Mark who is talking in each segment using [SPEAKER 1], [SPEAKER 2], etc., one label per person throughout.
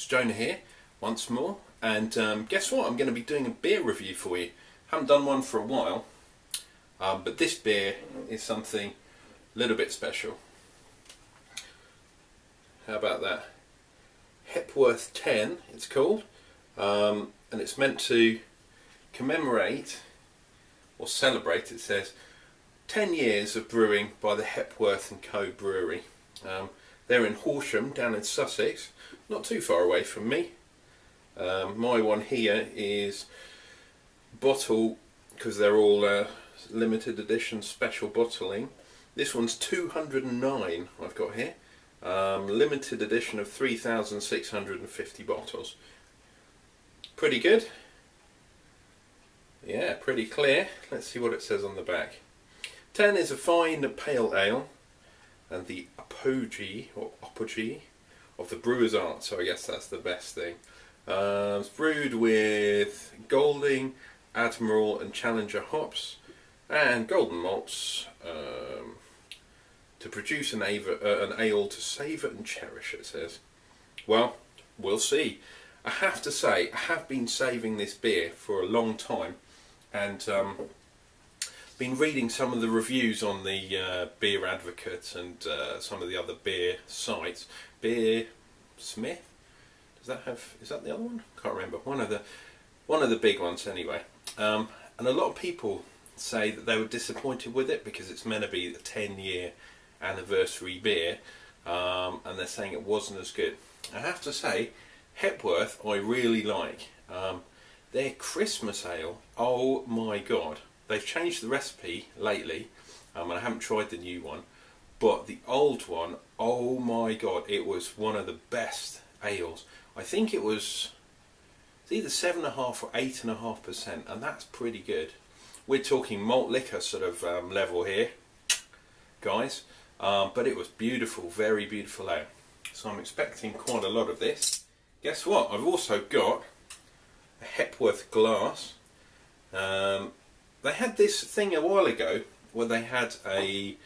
[SPEAKER 1] It's Jonah here once more, and um, guess what? I'm going to be doing a beer review for you. Haven't done one for a while, um, but this beer is something a little bit special. How about that? Hepworth 10, it's called, um, and it's meant to commemorate or celebrate, it says, 10 years of brewing by the Hepworth and Co Brewery. Um, they're in Horsham, down in Sussex, not too far away from me. Um, my one here is bottle, because they're all uh, limited edition special bottling. This one's 209 I've got here. Um, limited edition of 3,650 bottles. Pretty good. Yeah, pretty clear. Let's see what it says on the back. 10 is a fine pale ale and the apogee or apogee of the brewer's art. So I guess that's the best thing. Uh, it's brewed with Golding, Admiral, and Challenger hops and golden malts um, to produce an, uh, an ale to savour and cherish. It says. Well, we'll see. I have to say, I have been saving this beer for a long time, and um, been reading some of the reviews on the uh, Beer Advocate and uh, some of the other beer sites. Beer Smith, does that have? Is that the other one? Can't remember. One of the one of the big ones anyway. Um, and a lot of people say that they were disappointed with it because it's meant to be a 10 year anniversary beer, um, and they're saying it wasn't as good. I have to say, Hepworth I really like. Um, their Christmas ale, oh my god, They've changed the recipe lately, um, and I haven't tried the new one, but the old one, oh my god, it was one of the best ales. I think it was it's either seven and a half or eight and a half percent, and that's pretty good. We're talking malt liquor sort of um, level here, guys. Um, but it was beautiful, very beautiful ale. So I'm expecting quite a lot of this. Guess what? I've also got a Hepworth glass. Um, they had this thing a while ago where they had a,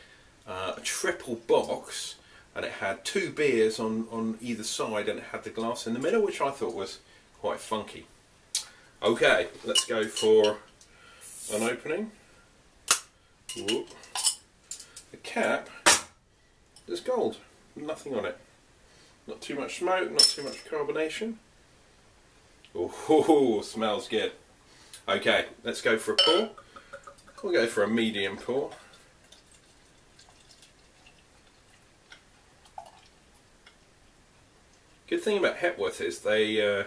[SPEAKER 1] uh, a triple box and it had two beers on, on either side and it had the glass in the middle which I thought was quite funky. Okay, let's go for an opening. Whoop. The cap is gold, nothing on it. Not too much smoke, not too much carbonation. Oh, smells good. Okay, let's go for a pour. We'll go for a medium pour. Good thing about Hepworth is they uh,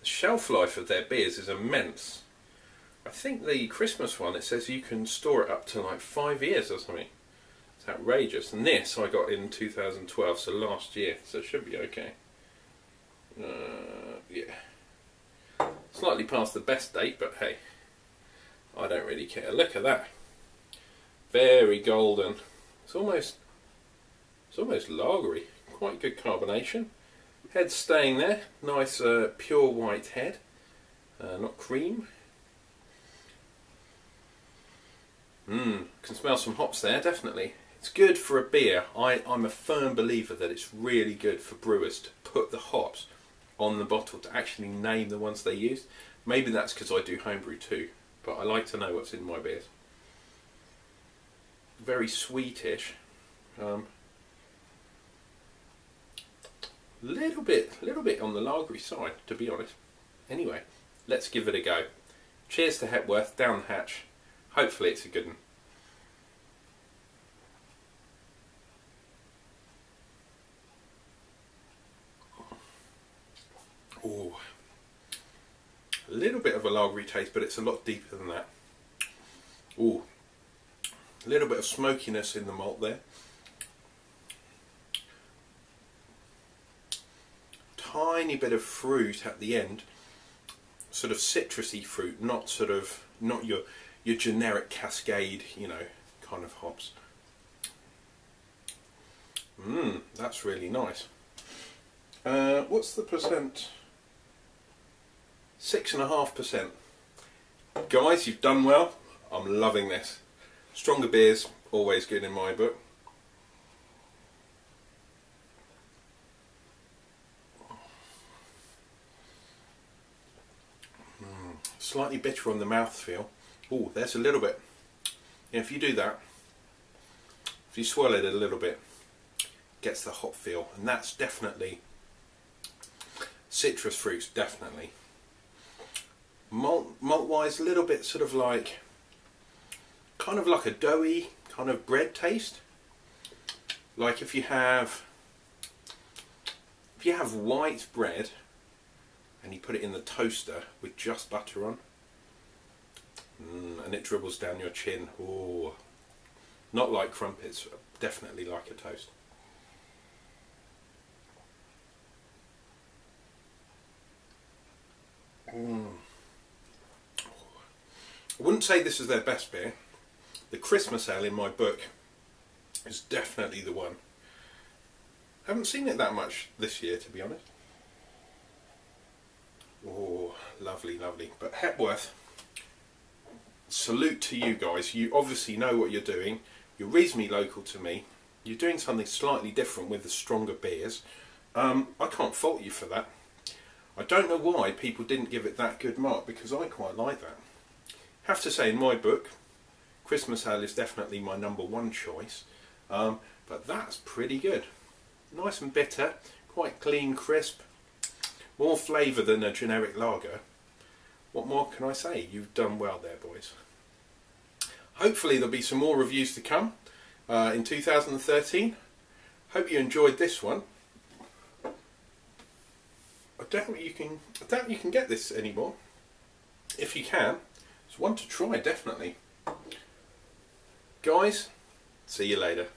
[SPEAKER 1] the shelf life of their beers is immense. I think the Christmas one it says you can store it up to like five years or something. It's outrageous. And this I got in 2012, so last year, so it should be okay. Uh, yeah, slightly past the best date, but hey. I don't really care. Look at that. Very golden. It's almost it's almost lagery. Quite good carbonation. Head staying there. Nice uh, pure white head. Uh, not cream. Mmm, can smell some hops there, definitely. It's good for a beer. I, I'm a firm believer that it's really good for brewers to put the hops on the bottle to actually name the ones they use. Maybe that's because I do homebrew too but I like to know what's in my beers. Very sweetish. Um, little bit, little bit on the lagery side, to be honest. Anyway, let's give it a go. Cheers to Hepworth, down the hatch. Hopefully it's a good one. Oh, a little bit of a lagery taste, but it's a lot deeper than that. Ooh, a little bit of smokiness in the malt there. Tiny bit of fruit at the end, sort of citrusy fruit, not sort of not your your generic cascade, you know, kind of hops. Mmm, that's really nice. Uh, what's the percent? six and a half percent. Guys, you've done well. I'm loving this. Stronger beers, always good in my book. Mm, slightly bitter on the mouth feel. Oh, there's a little bit. Yeah, if you do that, if you swirl it a little bit, gets the hot feel, and that's definitely citrus fruits, definitely. Malt, malt wise, a little bit sort of like, kind of like a doughy kind of bread taste. Like if you have, if you have white bread and you put it in the toaster with just butter on, mm, and it dribbles down your chin. Oh, not like crumpets, definitely like a toast. Mm. I wouldn't say this is their best beer. The Christmas ale in my book is definitely the one. I haven't seen it that much this year, to be honest. Oh, lovely, lovely. But Hepworth, salute to you guys. You obviously know what you're doing. You're reasonably local to me. You're doing something slightly different with the stronger beers. Um, I can't fault you for that. I don't know why people didn't give it that good mark because I quite like that. Have to say, in my book, Christmas Ale is definitely my number one choice, um, but that's pretty good. Nice and bitter, quite clean, crisp, more flavour than a generic lager. What more can I say? You've done well there, boys. Hopefully there'll be some more reviews to come uh, in 2013. Hope you enjoyed this one. I doubt you can. I doubt you can get this anymore. If you can, one to try definitely. Guys, see you later.